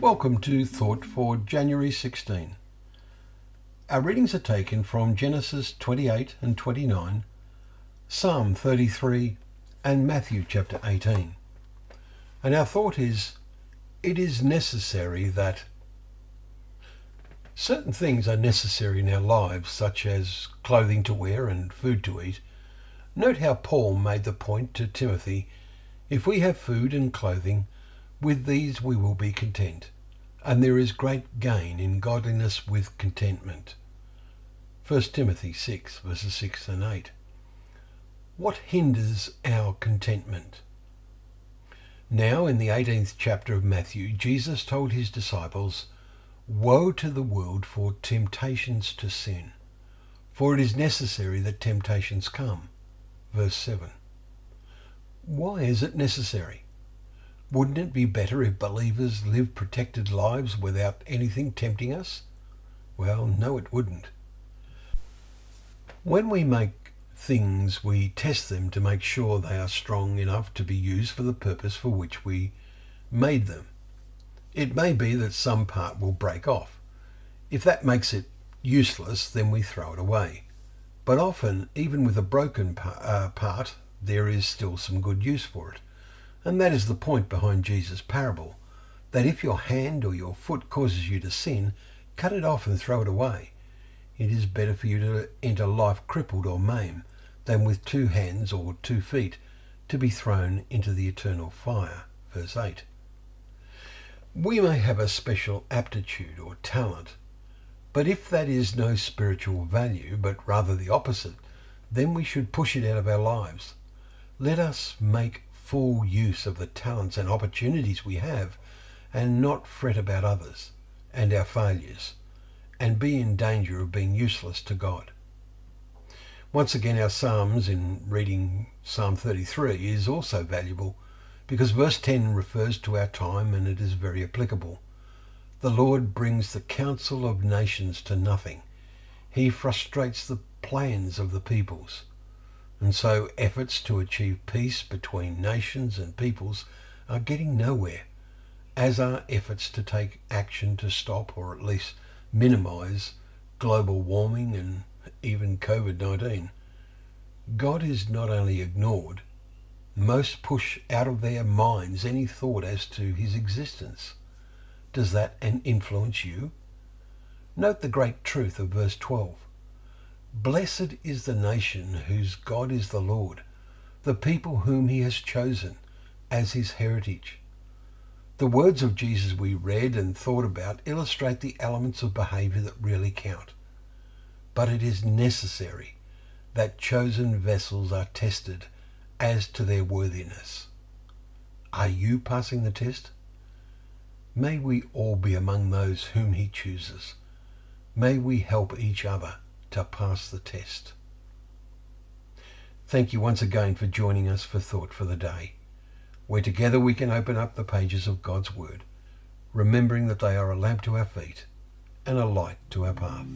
Welcome to Thought for January 16. Our readings are taken from Genesis 28 and 29, Psalm 33, and Matthew chapter 18. And our thought is it is necessary that certain things are necessary in our lives, such as clothing to wear and food to eat. Note how Paul made the point to Timothy if we have food and clothing, with these we will be content, and there is great gain in godliness with contentment. 1 Timothy 6 verses 6 and 8. What hinders our contentment? Now, in the 18th chapter of Matthew, Jesus told his disciples, Woe to the world for temptations to sin, for it is necessary that temptations come. Verse 7. Why is it necessary? Wouldn't it be better if believers lived protected lives without anything tempting us? Well, no, it wouldn't. When we make things, we test them to make sure they are strong enough to be used for the purpose for which we made them. It may be that some part will break off. If that makes it useless, then we throw it away. But often, even with a broken uh, part, there is still some good use for it. And that is the point behind Jesus' parable, that if your hand or your foot causes you to sin, cut it off and throw it away. It is better for you to enter life crippled or maimed than with two hands or two feet to be thrown into the eternal fire. Verse 8. We may have a special aptitude or talent, but if that is no spiritual value, but rather the opposite, then we should push it out of our lives. Let us make full use of the talents and opportunities we have and not fret about others and our failures and be in danger of being useless to God. Once again, our Psalms in reading Psalm 33 is also valuable because verse 10 refers to our time and it is very applicable. The Lord brings the counsel of nations to nothing. He frustrates the plans of the peoples. And so efforts to achieve peace between nations and peoples are getting nowhere, as are efforts to take action to stop or at least minimize global warming and even COVID 19. God is not only ignored, most push out of their minds any thought as to his existence. Does that influence you? Note the great truth of verse 12. Blessed is the nation whose God is the Lord, the people whom he has chosen as his heritage. The words of Jesus we read and thought about illustrate the elements of behavior that really count. But it is necessary that chosen vessels are tested as to their worthiness. Are you passing the test? May we all be among those whom he chooses. May we help each other to pass the test. Thank you once again for joining us for Thought for the Day, where together we can open up the pages of God's Word, remembering that they are a lamp to our feet and a light to our path.